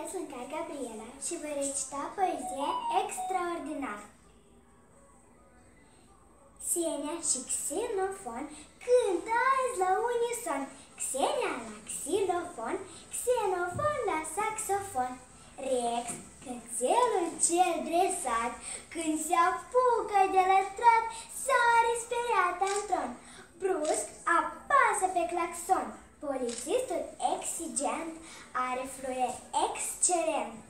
Bună, sunt Car Gabriela și voi recita poezie extraordinar. Xenia și Xenofon cântă azi la unison. Xenia la xilofon, Xenofon la saxofon. Rex, cățelul cel dresat, când se apucă de lăstrat, sare speriat în tron. Brusc apasă pe claxon. Polițistul exigent are fluier excelent.